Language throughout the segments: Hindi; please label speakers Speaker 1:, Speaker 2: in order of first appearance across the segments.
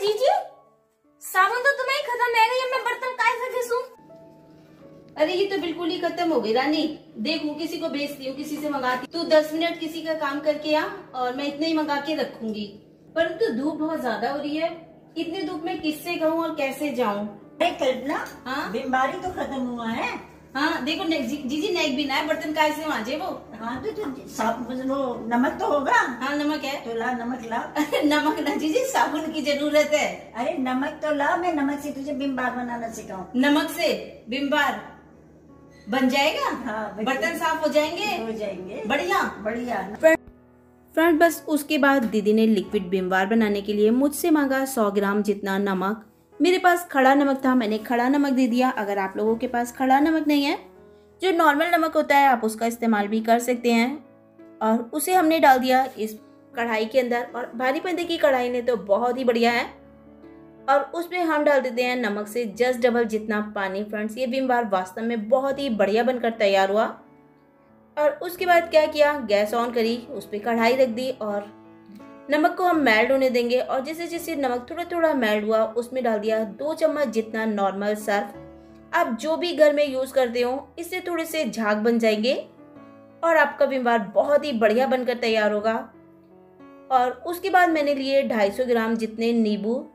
Speaker 1: जीजी साबुन तो तुम्हें खत्म है गई मैं बर्तन काय से घिसूं?
Speaker 2: अरे ये तो बिल्कुल ही खत्म हो गई रानी। देखू किसी को भेजती हूँ किसी से मंगाती तू दस मिनट किसी का काम करके आ और मैं इतने ही मंगा के रखूँगी। परंतु तो धूप बहुत ज़्यादा हो रही है। इतनी धूप में किससे कहूँ और कैसे जाऊँ?
Speaker 3: कल्पना
Speaker 2: हाँ?
Speaker 3: बीमारी तो खत्म हुआ है।
Speaker 2: हाँ देखो जी, जीजी नेक भी ना है बर्तन काय से मांजे वो।
Speaker 3: हाँ तो, तो साफ़ वो नमक तो होगा।
Speaker 2: हाँ नमक है।
Speaker 3: तो ला नमक ला
Speaker 2: नमक ना जीजी साबुन की ज़रूरत है।
Speaker 3: अरे नमक तो ला मैं नमक से तुझे बिम्बार बनाना सिखाऊं।
Speaker 2: नमक से बिम बार बन जाएगा?
Speaker 3: हाँ,
Speaker 2: बर्तन साफ़ हो जाएँगे?
Speaker 3: हो जाएँगे।
Speaker 2: बढ़िया।
Speaker 3: बढ़िया।
Speaker 4: फ्रेंड बस उसके बाद दीदी ने लिक्विड बिमवार बनाने के लिए मुझसे मांगा 100 ग्राम जितना नमक। मेरे पास खड़ा नमक था, मैंने खड़ा नमक दे दिया। अगर आप लोगों के पास खड़ा नमक नहीं है, जो नॉर्मल नमक होता है, आप उसका इस्तेमाल भी कर सकते हैं। और उसे हमने डाल दिया इस कढ़ाई के अंदर। और भारी पंदे की कढ़ाई ने तो बहुत ही बढ़िया है। और उसमें हम डाल देते हैं नमक से जस्ट डबल जितना पानी फ्रेंड्स ये विम बार वास्तव में बहुत ही बढ़िया बनकर तैयार हुआ। और उसके बाद क्या किया? गैस ऑन करी, उस पर कढ़ाई रख दी और नमक को हम मेल्ट होने देंगे और जैसे जैसे नमक थोड़ा थोड़ा मेल्ट हुआ, उसमें डाल दिया दो चम्मच जितना नॉर्मल सर्फ आप जो भी घर में यूज़ करते हो, इससे थोड़े से झाग बन जाएँगे और आपका बिम्बार बहुत ही बढ़िया बनकर तैयार होगा। और उसके बाद मैंने लिए 250 ग्राम जितने नींबू।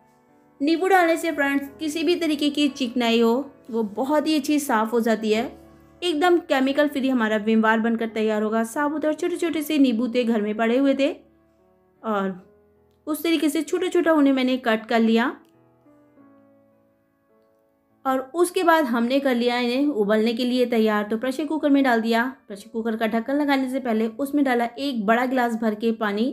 Speaker 4: नींबू डालने से फ्रेंड्स किसी भी तरीके की चिकनाई हो, वो बहुत ही अच्छी साफ़ हो जाती है। एकदम केमिकल फ्री हमारा विमवार बनकर तैयार होगा। साबुत और छोटे छोटे से नींबू थे, घर में पड़े हुए थे। और उस तरीके से छोटा छोटा उन्हें मैंने कट कर लिया। और उसके बाद हमने कर लिया इन्हें उबलने के लिए तैयार। तो प्रेशर कुकर में डाल दिया। प्रेशर कुकर का ढक्कन लगाने से पहले उसमें डाला एक बड़ा गिलास भर के पानी।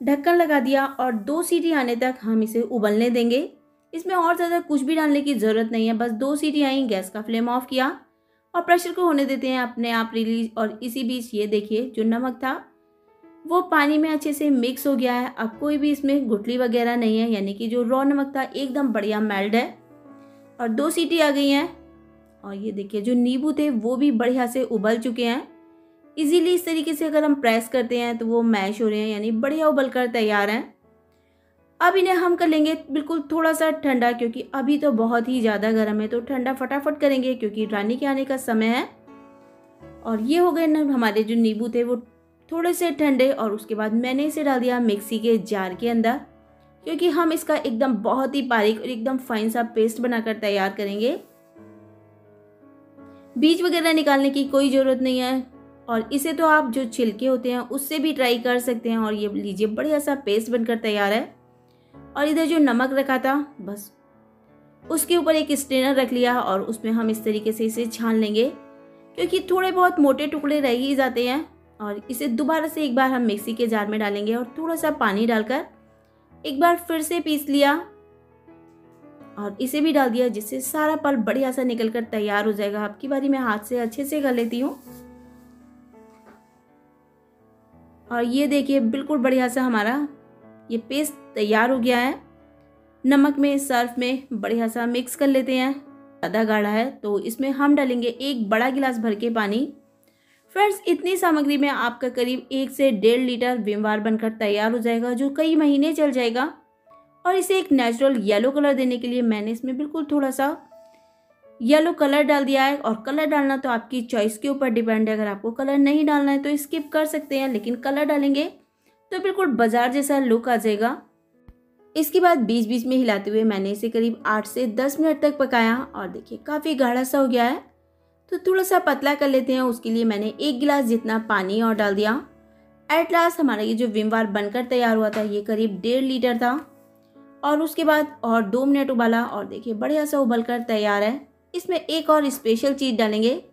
Speaker 4: ढक्कन लगा दिया और दो सीटी आने तक हम इसे उबलने देंगे। इसमें और ज़्यादा कुछ भी डालने की ज़रूरत नहीं है। बस दो सीटी आई, गैस का फ्लेम ऑफ़ किया। और प्रेशर को होने देते हैं अपने आप रिलीज़। और इसी बीच ये देखिए जो नमक था वो पानी में अच्छे से मिक्स हो गया है। अब कोई भी इसमें गुटली वगैरह नहीं है, यानी कि जो रॉ नमक था एकदम बढ़िया मेल्ट है। और दो सीटी आ गई हैं। और ये देखिए, जो नींबू थे, वो भी बढ़िया से उबल चुके हैं। इजीली इस तरीके से अगर हम प्रेस करते हैं तो वो मैश हो रहे हैं, यानी बढ़िया उबल कर तैयार हैं। अब इन्हें हम कर लेंगे बिल्कुल थोड़ा सा ठंडा, क्योंकि अभी तो बहुत ही ज़्यादा गर्म है तो ठंडा फटाफट करेंगे, क्योंकि रानी के आने का समय है। और ये हो गए ना, हमारे जो नींबू थे, वो थोड़े से ठंडे और उसके बाद मैंने इसे डाल दिया मिक्सी के जार के अंदर, क्योंकि हम इसका एकदम बहुत ही बारीक और एकदम फाइन सा पेस्ट बनाकर तैयार करेंगे। बीज वगैरह निकालने की कोई ज़रूरत नहीं है, और इसे तो आप जो छिलके होते हैं उससे भी ट्राई कर सकते हैं, और ये लीजिए बढ़िया सा पेस्ट बनकर तैयार है। और इधर जो नमक रखा था, बस, उसके ऊपर एक स्ट्रेनर रख लिया और उसमें हम इस तरीके से इसे छान लेंगे, क्योंकि थोड़े बहुत मोटे टुकड़े रह ही जाते हैं। और इसे दोबारा से एक बार हम मिक्सी के जार में डालेंगे और थोड़ा सा पानी डालकर एक बार फिर से पीस लिया और इसे भी डाल दिया, जिससे सारा पल बढ़िया सा निकल कर तैयार हो जाएगा। आपकी बारी, मैं हाथ से अच्छे से कर लेती हूँ। और ये देखिए, बिल्कुल बढ़िया सा हमारा ये पेस्ट तैयार हो गया है। नमक में, सर्फ में बढ़िया सा मिक्स कर लेते हैं। ज़्यादा गाढ़ा है तो इसमें हम डालेंगे एक बड़ा गिलास भर के पानी। फ्रेंड्स, इतनी सामग्री में आपका करीब एक से डेढ़ लीटर विमवार बनकर तैयार हो जाएगा, जो कई महीने चल जाएगा। और इसे एक नेचुरल येलो कलर देने के लिए मैंने इसमें बिल्कुल थोड़ा सा येलो कलर डाल दिया है। और कलर डालना तो आपकी चॉइस के ऊपर डिपेंड है। अगर आपको कलर नहीं डालना है तो स्किप कर सकते हैं, लेकिन कलर डालेंगे तो बिल्कुल बाज़ार जैसा लुक आ जाएगा। इसके बाद बीच बीच में हिलाते हुए मैंने इसे करीब आठ से दस मिनट तक पकाया। और देखिए, काफ़ी गाढ़ा सा हो गया है। तो थोड़ा सा पतला कर लेते हैं, उसके लिए मैंने एक गिलास जितना पानी और डाल दिया। एट लास्ट हमारा ये जो विमवार बनकर तैयार हुआ था, ये करीब डेढ़ लीटर था। और उसके बाद और दो मिनट उबाला और देखिए, बढ़िया सा उबल कर तैयार है। इसमें एक और स्पेशल चीज़ डालेंगे।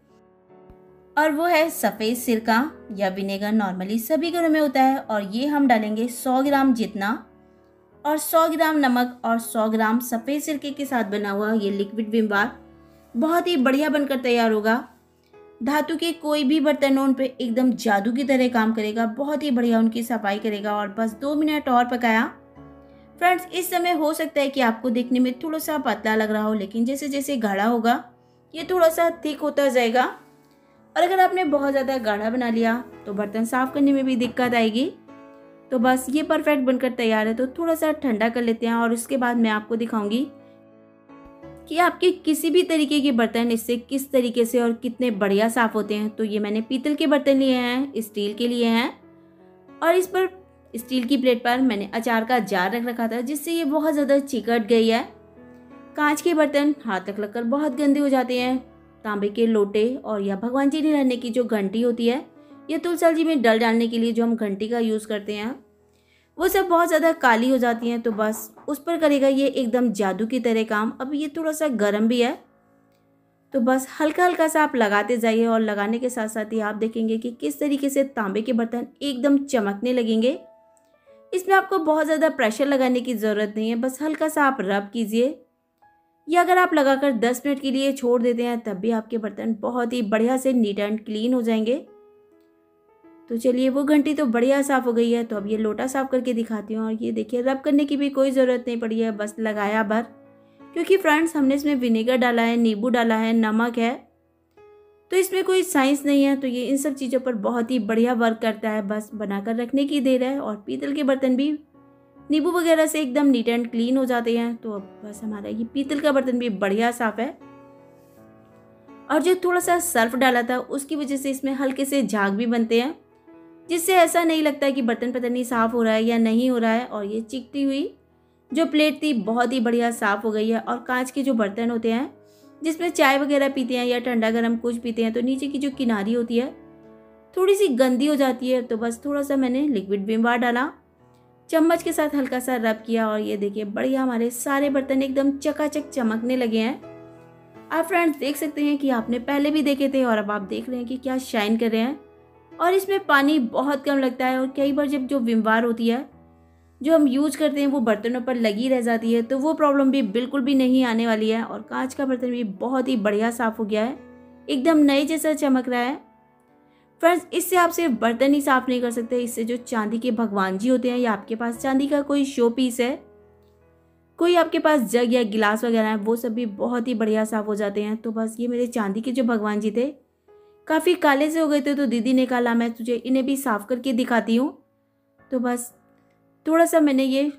Speaker 4: और वो है सफ़ेद सिरका या विनेगर नॉर्मली सभी घरों में होता है और ये हम डालेंगे 100 ग्राम जितना। और 100 ग्राम नमक और 100 ग्राम सफ़ेद सिरके के साथ बना हुआ ये लिक्विड विम बहुत ही बढ़िया बनकर तैयार होगा। धातु के कोई भी बर्तन उन पर एकदम जादू की तरह काम करेगा, बहुत ही बढ़िया उनकी सफ़ाई करेगा और बस दो मिनट और पकाया। फ्रेंड्स, इस समय हो सकता है कि आपको देखने में थोड़ा सा पतला लग रहा हो, लेकिन जैसे जैसे गाढ़ा होगा, ये थोड़ा सा थिक होता जाएगा। और अगर आपने बहुत ज़्यादा गाढ़ा बना लिया तो बर्तन साफ़ करने में भी दिक्कत आएगी। तो बस ये परफेक्ट बनकर तैयार है तो थोड़ा सा ठंडा कर लेते हैं और उसके बाद मैं आपको दिखाऊँगी कि आपके किसी भी तरीके के बर्तन इससे किस तरीके से और कितने बढ़िया साफ़ होते हैं। तो ये मैंने पीतल के बर्तन लिए हैं, स्टील के लिए हैं। और इस पर, स्टील की प्लेट पर मैंने अचार का जार रख रखा था, जिससे ये बहुत ज़्यादा चिकट गई है। कांच के बर्तन हाथ तक लगकर बहुत गंदे हो जाते हैं। तांबे के लोटे और या भगवान जी रहने की जो घंटी होती है, या तुलसाल जी में डल डालने के लिए जो हम घंटी का यूज़ करते हैं वो सब बहुत ज़्यादा काली हो जाती हैं तो बस उस पर करेगा ये एकदम जादू की तरह काम। अब ये थोड़ा सा गर्म भी है। तो बस हल्का हल्का सा आप लगाते जाइए और लगाने के साथ साथ ही आप देखेंगे कि किस तरीके से तांबे के बर्तन एकदम चमकने लगेंगे। इसमें आपको बहुत ज़्यादा प्रेशर लगाने की ज़रूरत नहीं है, बस हल्का सा आप रब कीजिए। या अगर आप लगाकर 10 मिनट के लिए छोड़ देते हैं, तब भी आपके बर्तन बहुत ही बढ़िया से नीट एंड क्लीन हो जाएँगे। तो चलिए वो घंटी तो बढ़िया साफ़ हो गई है तो अब ये लोटा साफ़ करके दिखाती हूँ। और ये देखिए, रब करने की भी कोई ज़रूरत नहीं पड़ी है, बस लगाया भर। क्योंकि फ्रेंड्स, हमने इसमें विनेगर डाला है, नींबू डाला है, नमक है। तो इसमें कोई साइंस नहीं है तो ये इन सब चीज़ों पर बहुत ही बढ़िया वर्क करता है, बस बनाकर रखने की देर है। और पीतल के बर्तन भी, नींबू वगैरह से एकदम नीट एंड क्लीन हो जाते हैं। तो अब बस हमारा ये पीतल का बर्तन भी बढ़िया साफ़ है। और जो थोड़ा सा सर्फ डाला था, उसकी वजह से इसमें हल्के से झाग भी बनते हैं। जिससे ऐसा नहीं लगता कि बर्तन पता नहीं साफ़ हो रहा है या नहीं हो रहा है और ये चिकती हुई जो प्लेट थी बहुत ही बढ़िया साफ़ हो गई है और कांच के जो बर्तन होते हैं, जिसमें चाय वगैरह पीते हैं या ठंडा गर्म कुछ पीते हैं तो नीचे की जो किनारी होती है, थोड़ी सी गंदी हो जाती है तो बस थोड़ा सा मैंने लिक्विड विम डाला। चम्मच के साथ हल्का सा रब किया और ये देखिए, बढ़िया हमारे सारे बर्तन एकदम चकाचक चमकने लगे हैं। आप फ्रेंड्स देख सकते हैं कि आपने पहले भी देखे थे और अब आप देख रहे हैं कि क्या शाइन कर रहे हैं। और इसमें पानी बहुत कम लगता है और कई बार जब जो विमवार होती है, जो हम यूज़ करते हैं, वो बर्तनों पर लगी रह जाती है तो वो प्रॉब्लम भी बिल्कुल भी नहीं आने वाली है और कांच का बर्तन भी बहुत ही बढ़िया साफ़ हो गया है। एकदम नए जैसा चमक रहा है। फ्रेंड्स, इससे आप सिर्फ़ बर्तन ही साफ़ नहीं कर सकते, इससे जो चांदी के भगवान जी होते हैं या आपके पास चांदी का कोई शो पीस है, कोई आपके पास जग या गिलास वगैरह है, वो सब भी बहुत ही बढ़िया साफ़ हो जाते हैं। तो बस ये मेरे चांदी के जो भगवान जी थे काफ़ी काले से हो गए थे तो दीदी ने कहा मैं तुझे इन्हें भी साफ़ करके दिखाती हूँ। तो बस, थोड़ा सा मैंने ये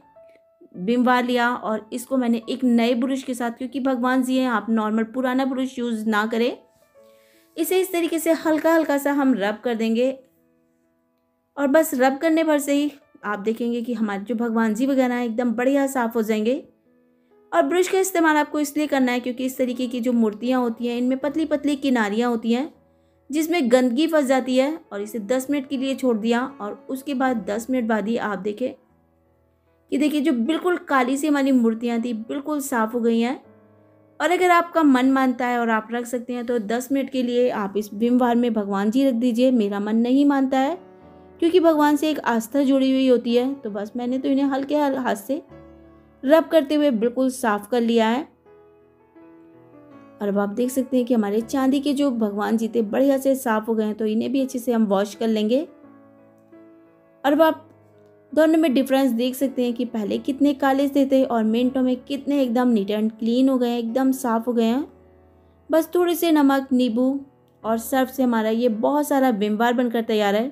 Speaker 4: बिमवा लिया और इसको मैंने एक नए ब्रश के साथ, क्योंकि भगवान जी हैं, आप नॉर्मल पुराना ब्रश यूज़ ना करें। इसे इस तरीके से हल्का हल्का सा हम रब कर देंगे। और बस, रब करने पर से ही आप देखेंगे कि हमारे जो भगवान जी वगैरह हैं, एकदम बढ़िया साफ़ हो जाएँगे। और ब्रश का इस्तेमाल आपको इसलिए करना है, क्योंकि इस तरीके की जो मूर्तियाँ होती हैं, इनमें पतली पतली किनारियाँ होती हैं। जिसमें गंदगी फंस जाती है और इसे 10 मिनट के लिए छोड़ दिया और उसके बाद 10 मिनट बाद ही आप देखें कि देखिए, जो बिल्कुल काली सी हमारी मूर्तियाँ थी, बिल्कुल साफ़ हो गई हैं। और अगर आपका मन मानता है और आप रख सकते हैं तो 10 मिनट के लिए आप इस विमवार में भगवान जी रख दीजिए। मेरा मन नहीं मानता है, क्योंकि भगवान से एक आस्था जुड़ी हुई होती है। तो बस मैंने तो इन्हें हल्के हाथ से रब करते हुए बिल्कुल साफ़ कर लिया है। और अब आप देख सकते हैं कि हमारे चांदी के जो भगवान जी थे बढ़िया से साफ़ हो गए हैं तो इन्हें भी अच्छे से हम वॉश कर लेंगे। और अब आप दोनों में डिफरेंस देख सकते हैं कि पहले कितने काले से थे और मिनटों में कितने एकदम नीट एंड क्लीन हो गए हैं, एकदम साफ़ हो गए हैं। बस थोड़े से नमक, नींबू और सर्फ से हमारा ये बहुत सारा बिमबार बनकर तैयार है,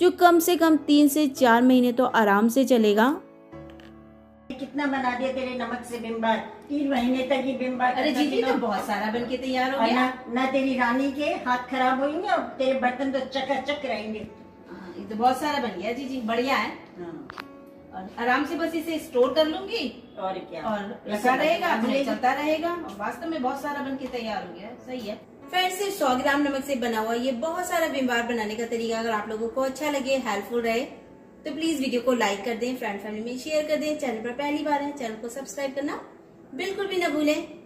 Speaker 4: जो कम से कम तीन से चार महीने तो आराम से चलेगा।
Speaker 3: कितना बना दिया तेरे नमक से बिम्बार? तीन महीने तक ही बिम्बार
Speaker 2: अरे जी तो बहुत सारा बन के तैयार हो गया।
Speaker 3: ना तेरी रानी के हाथ खराब होंगे और तेरे बर्तन तो चकाचक रहेंगे।
Speaker 2: हाँ, ये तो बहुत सारा बन गया जी जी बढ़िया है। हाँ। और आराम से बस इसे स्टोर कर लूँगी।
Speaker 3: और क्या?
Speaker 2: और रखा रहेगा चलता रहेगा। और वास्तव में बहुत सारा बन के तैयार हो गया सही है। फ्रेंड्स सिर्फ़ सौ ग्राम नमक से बना हुआ ये बहुत सारा बिम्बार बनाने का तरीका अगर आप लोगों को अच्छा लगे हेल्पफुल रहे तो प्लीज़ वीडियो को लाइक कर दें फ्रेंड फैमिली में शेयर कर दें चैनल पर पहली बार है चैनल को सब्सक्राइब करना बिल्कुल भी ना भूलें।